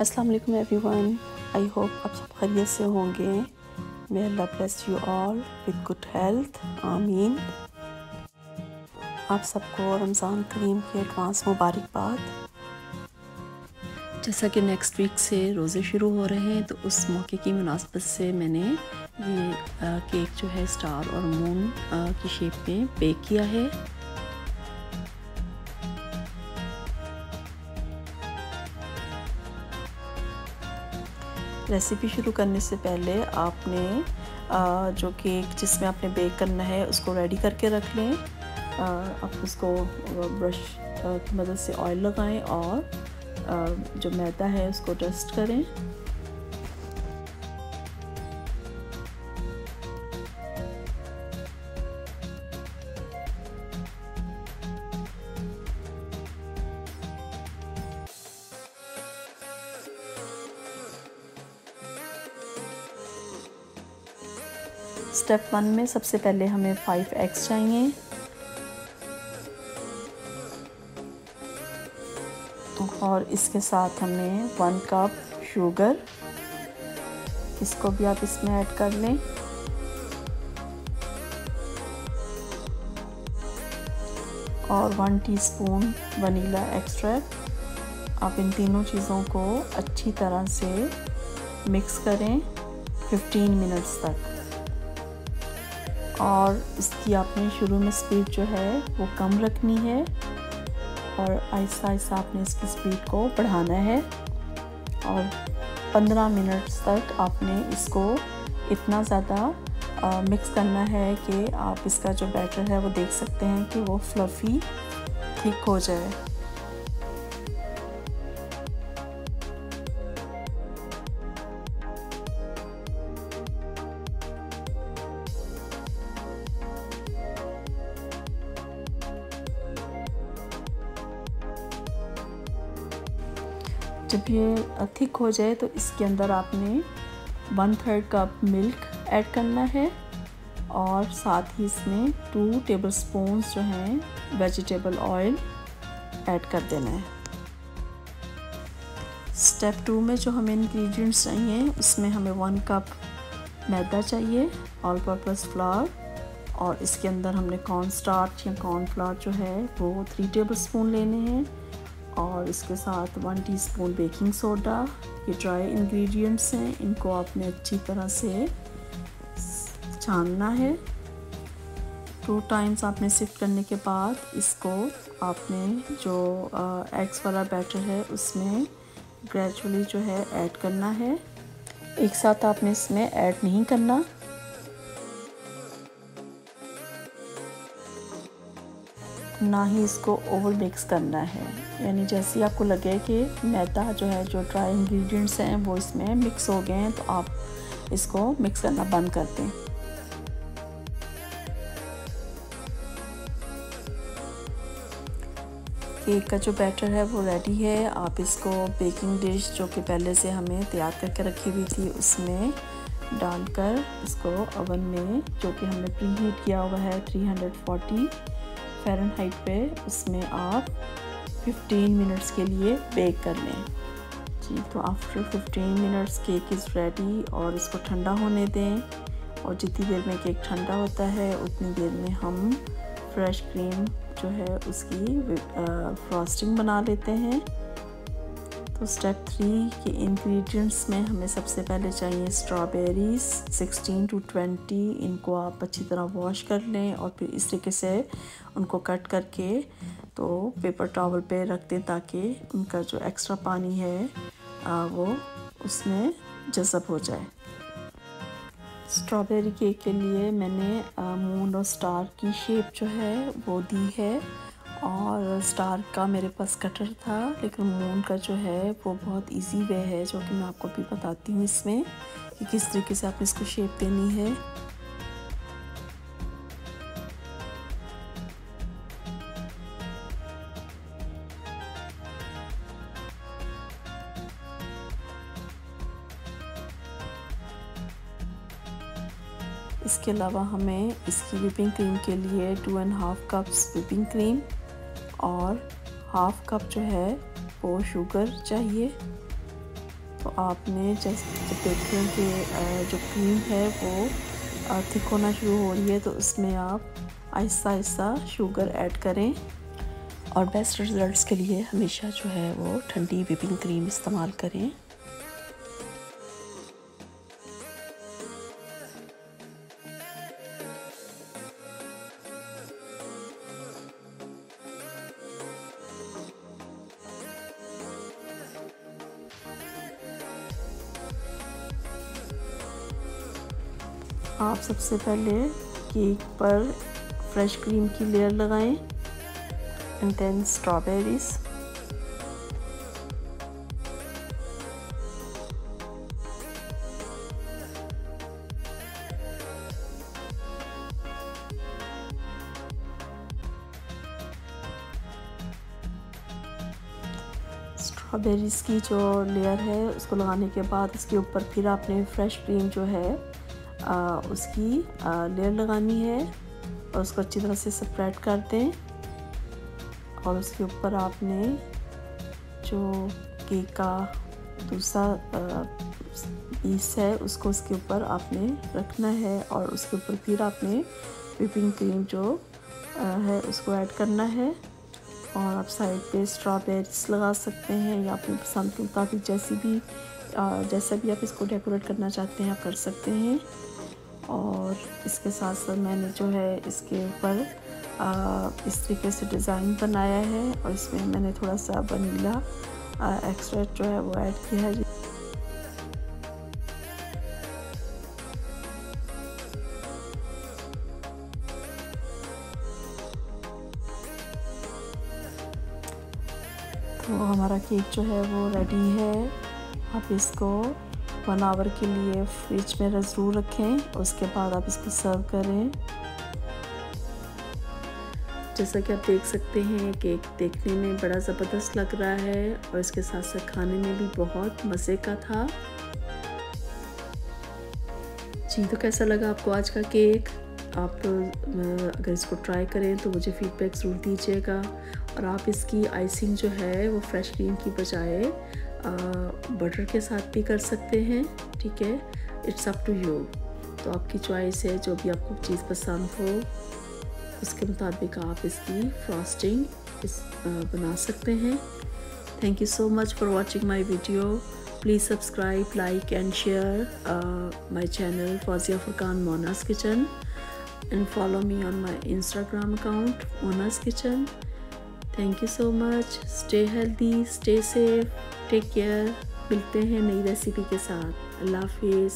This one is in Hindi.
अस्सलाम वालेकुम एवरीवन आई होप आप सब खैरियत से होंगे। May Allah bless you all with good health आमीन आप सबको रमज़ान करीम की एडवांस मुबारकबाद। जैसा कि नेक्स्ट वीक से रोज़े शुरू हो रहे हैं तो उस मौके की मुनासबत से मैंने ये केक जो है स्टार और मून की शेप में बेक किया है। रेसिपी शुरू करने से पहले आपने जो केक जिसमें आपने बेक करना है, उसको रेडी करके रख लें। आप उसको ब्रश की मदद से ऑयल लगाएँ और जो मैदा है उसको डस्ट करें। स्टेप वन में सबसे पहले हमें फाइव एग्स चाहिए। और इसके साथ हमें वन कप शुगर इसको भी आप इसमें ऐड कर लें। और वन टीस्पून वनीला एक्सट्रैक्ट आप इन तीनों चीज़ों को अच्छी तरह से मिक्स करें 15 मिनट्स तक। और इसकी आपने शुरू में स्पीड जो है वो कम रखनी है और आहिस्ता आहिस्ता आपने इसकी स्पीड को बढ़ाना है और 15 मिनट्स तक आपने इसको इतना ज़्यादा मिक्स करना है कि आप इसका जो बैटर है वो देख सकते हैं कि वो फ्लफ़ी थिक हो जाए। जब ये थिक हो जाए तो इसके अंदर आपने one third cup milk add करना है और साथ ही इसमें टू टेबल स्पून जो हैं वेजिटेबल ऑयल ऐड कर देना है। स्टेप टू में जो हमें इंग्रेडिएंट्स चाहिए, उसमें हमें वन कप मैदा चाहिए ऑल पर्पज़ फ्लावर और इसके अंदर हमने कॉर्न स्टार्च या कॉर्न फ्लावर जो है, वो थ्री टेबल स्पून लेने हैं। और इसके साथ वन टीस्पून बेकिंग सोडा ये ड्राई इंग्रेडिएंट्स हैं, इनको आपने अच्छी तरह से छानना है। टू टाइम्स आपने सिफ्ट करने के बाद इसको आपने जो एग्स वाला बैटर है, उसमें ग्रेजुअली जो है ऐड करना है। एक साथ आपने इसमें ऐड नहीं करना। ना ही इसको ओवर मिक्स करना है। यानी जैसे आपको लगे कि मैदा जो है, जो ड्राई इंग्रेडिएंट्स हैं, वो इसमें मिक्स हो गए हैं तो आप इसको मिक्स करना बंद कर दें। केक का जो बैटर है, वो रेडी है। आप इसको बेकिंग डिश जो कि पहले से हमें तैयार करके रखी हुई थी, उसमें डालकर इसको ओवन में, जो कि हमने प्री हीट किया हुआ है 340 फ़ारेनहाइट पर उसमें आप 15 मिनट्स के लिए बेक कर लें। जी तो after 15 minutes cake is ready और इसको ठंडा होने दें और जितनी देर में केक ठंडा होता है, उतनी देर में हम फ्रेश क्रीम जो है उसकी फ्रॉस्टिंग बना लेते हैं। तो स्टेप थ्री के इंग्रेडिएंट्स में हमें सबसे पहले चाहिए स्ट्रॉबेरीज 16 टू 20 इनको आप अच्छी तरह वॉश कर लें और फिर इस तरीके से उनको कट करके तो पेपर टॉवल पे रख दें ताकि उनका जो एक्स्ट्रा पानी है आ, वो उसमें जज़ब हो जाए। स्ट्रॉबेरी केक के लिए मैंने मून और स्टार की शेप जो है वो दी है। और स्टार का मेरे पास कटर था, लेकिन मून का जो है, वो बहुत इजी वे है, जो कि मैं आपको भी बताती हूँ इसमें कि किस तरीके से आपने इसको शेप देनी है। इसके अलावा हमें इसकी विपिंग क्रीम के लिए two and half cups whipping cream और हाफ़ कप जो है वो शुगर चाहिए। तो आपने जैसे देखें कि जो क्रीम है वो थिक होना शुरू हो रही है तो उसमें आप आहिस्ता आहिस्ता शुगर ऐड करें। और बेस्ट रिज़ल्ट्स के लिए हमेशा जो है वो ठंडी विपिंग क्रीम इस्तेमाल करें। आप सबसे पहले केक पर फ्रेश क्रीम की लेयर लगाएँ एंड देन स्ट्रॉबेरीज स्ट्रॉबेरीज़ की जो लेयर है, उसको लगाने के बाद उसके ऊपर फिर आपने फ्रेश क्रीम जो है आ, उसकी लेयर लगानी है और उसको अच्छी तरह से स्प्रेड कर दें और उसके ऊपर आपने जो केक का दूसरा पीस है उसको उसके ऊपर आपने रखना है और उसके ऊपर फिर आपने विपिंग क्रीम जो है उसको ऐड करना है। और आप साइड पे स्ट्रॉबेरीज लगा सकते हैं या अपनी पसंद के मुताबिक जैसी भी जैसा भी आप इसको डेकोरेट करना चाहते हैं आप कर सकते हैं। और इसके साथ साथ मैंने जो है इसके ऊपर इस तरीके से डिज़ाइन बनाया है और इसमें मैंने थोड़ा सा वनीला एक्स्ट्रा जो है वो ऐड किया है। तो हमारा केक जो है वो रेडी है। आप इसको वन आवर के लिए फ्रिज में ज़रूर रखें, उसके बाद आप इसको सर्व करें। जैसा कि आप देख सकते हैं केक देखने में बड़ा ज़बरदस्त लग रहा है और इसके साथ साथ खाने में भी बहुत मज़े का था। जी तो कैसा लगा आपको आज का केक आप अगर इसको ट्राई करें तो मुझे फीडबैक ज़रूर दीजिएगा। और आप इसकी आइसिंग जो है, वो फ्रेश क्रीम की बजाय बटर के साथ भी कर सकते हैं, ठीक है? इट्स अप टू यू तो आपकी चॉइस है, जो भी आपको चीज़ पसंद हो, उसके मुताबिक आप इसकी फ्रॉस्टिंग इस बना सकते हैं। Thank you so much for watching my video please subscribe like and share my channel Fauzia Furqan Mona's kitchen and follow me on my Instagram account Mona's kitchen thank you so much stay healthy stay safe take care मिलते हैं नई रेसिपी के साथ. अल्लाह हाफिज़.